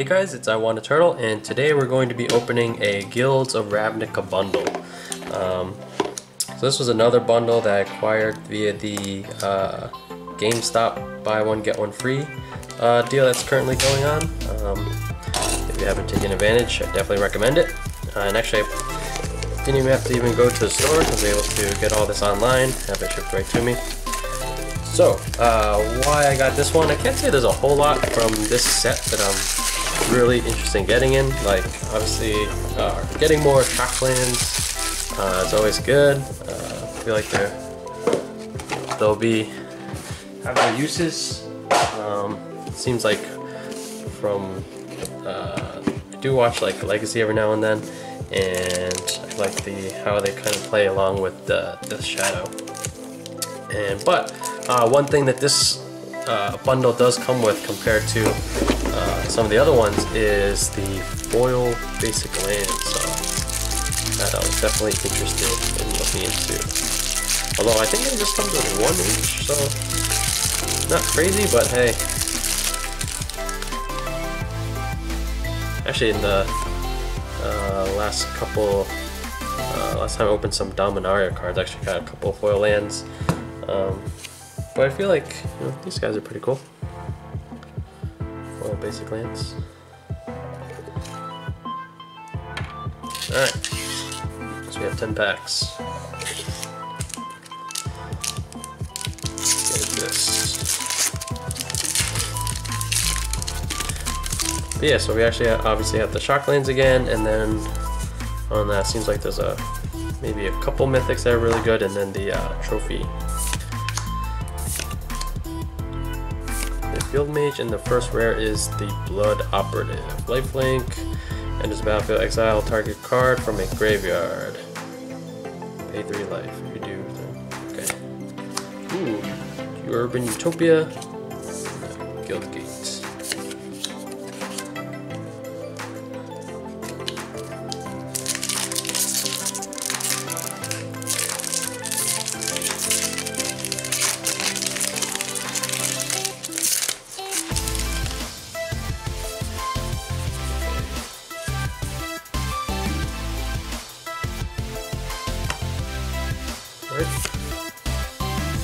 Hey guys, it's iWAHnnaTurtle, and today we're going to be opening a Guilds of Ravnica bundle. Um, so this was another bundle that I acquired via the uh, GameStop buy one get one free uh, deal that's currently going on. Um, if you haven't taken advantage, I definitely recommend it. Uh, and actually, I didn't even have to even go to the store. I was able to get all this online, have it shipped right to me. So, uh, why I got this one, I can't say there's a whole lot from this set that I'm really interesting getting in. Like, obviously, uh, getting more Shocklands uh, is always good. Uh, I feel like they're, they'll be, have their uses. Um, seems like from, uh, I do watch like Legacy every now and then, and I like the how they kind of play along with the, the Shadow. And but uh, one thing that this uh, bundle does come with compared to some of the other ones is the foil basic land, so that I was definitely interested in looking into. Although I think it just comes with one each, so not crazy, but hey. Actually, in the uh, last couple, uh, last time I opened some Dominaria cards, I actually got a couple foil lands. Um, but I feel like you know, these guys are pretty cool basic lands. Alright, so we have 10 packs. Get this. But yeah, so we actually obviously have the shock Shocklands again, and then on that seems like there's a maybe a couple mythics that are really good, and then the uh, trophy Field Mage, and the first rare is the Blood Operative. Lifelink, enters battlefield, exile target card from a graveyard. Pay 3 life, you do. Okay. Ooh, Urban Utopia,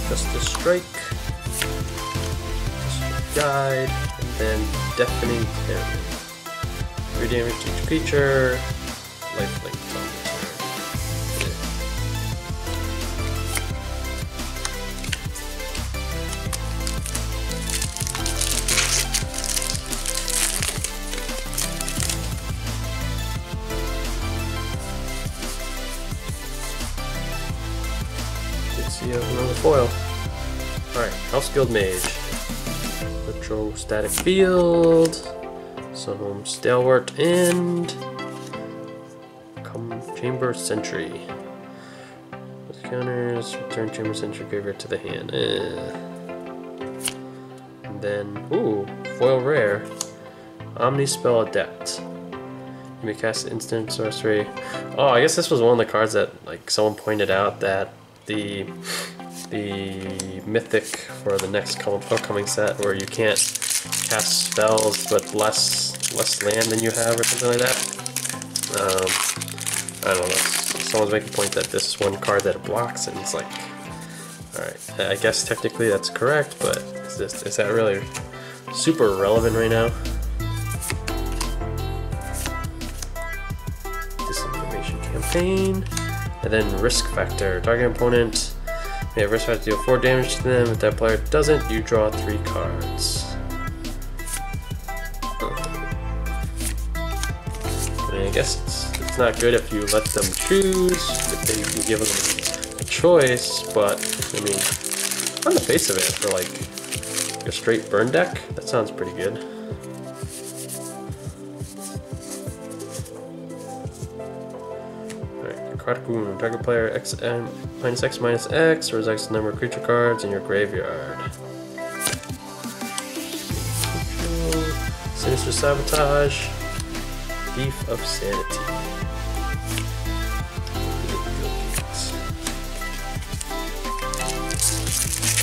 Justice Strike, guide, and then deafening terror. Three damage to each creature, lifelink see another foil. Alright, House Guild Mage. Electrostatic Field. Some Stalwart End. Come Chamber Sentry. With counters, return Chamber Sentry Graveyard to the hand. Eh. And then, ooh, foil rare. Omnispell Adept. You may cast instant sorcery. Oh, I guess this was one of the cards that like someone pointed out that the the mythic for the next upcoming set where you can't cast spells but less less land than you have or something like that. Um, I don't know. Someone's making a point that this is one card that blocks and it's like, alright, I guess technically that's correct, but is, this, is that really super relevant right now? Disinformation campaign. And then risk factor. Target opponent may have risk factor deal 4 damage to them. If that player doesn't, you draw 3 cards. I mean, I guess it's, it's not good if you let them choose, if they, you give them a choice, but, I mean, on the face of it, for like a straight burn deck, that sounds pretty good. Card Target player X minus X minus X or X number of creature cards in your graveyard. Sinister Sabotage. Thief of Sanity.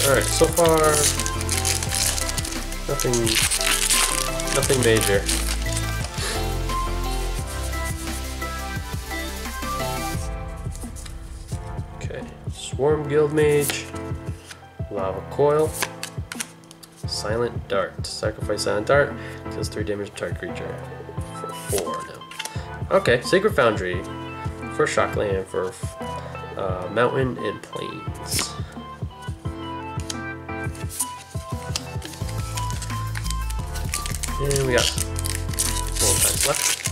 Alright, so far nothing nothing major. Swarm Guild Mage, Lava Coil, Silent Dart. Sacrifice Silent Dart, deals 3 damage to target creature. For 4 now. Okay, Sacred Foundry for Shockland for uh, Mountain and Plains. And we got four times left.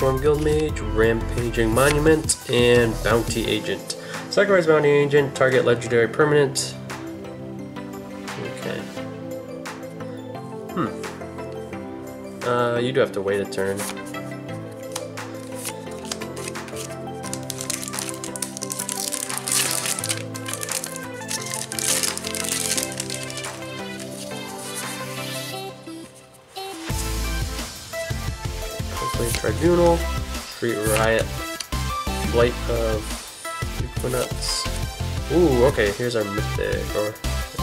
Swarm Guild Mage, Rampaging Monument, and Bounty Agent. Sacrifice Bounty Agent, target legendary permanent. Okay. Hmm. Uh, you do have to wait a turn. Tribunal, Street Riot, Blight of Equinox. Ooh, okay, here's our mythic, or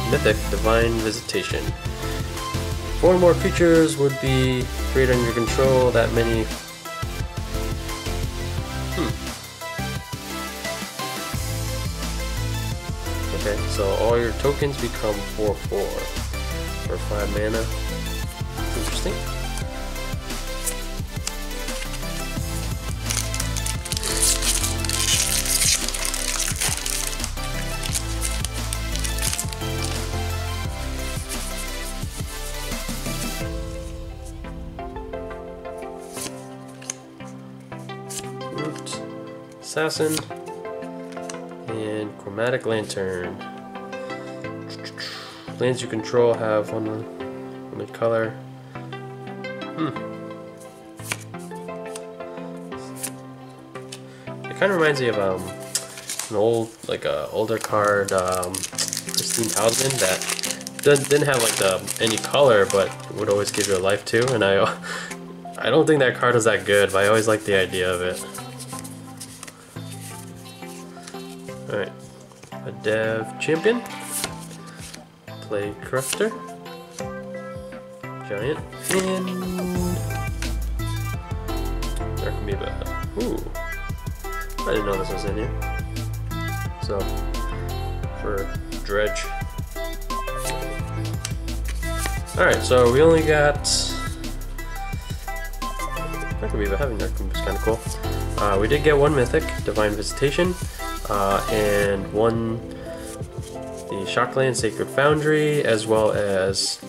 mythic Divine Visitation. Four more creatures would be created under your control, that many. Hmm. Okay, so all your tokens become 4 4 for 5 mana. Interesting. Assassin, and Chromatic Lantern. Lands you control have one, one color. Hmm. It kind of reminds me of um, an old, like a older card, um, Pristine Talisman that didn't, have like the any color, but would always give you a life too. And I, I don't think that card is that good, but I always like the idea of it. Alright. A dev champion. Play corruptor. Giant. And there can be a ooh. I didn't know this was in here. So for dredge. Alright, so we only got could be having that was kind of cool. Uh, we did get one mythic, Divine Visitation, uh, and one the Shockland Sacred Foundry, as well as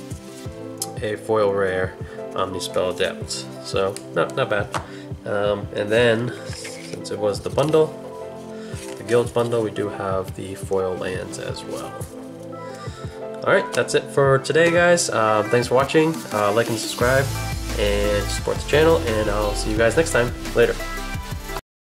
a foil rare Omnispell Adept. So not not bad. Um, and then since it was the bundle, the guild bundle, we do have the foil lands as well. Alright, that's it for today, guys. Uh, thanks for watching. Uh, like and subscribe and support the channel, and I'll see you guys next time. Later.